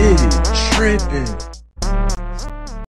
city tripping.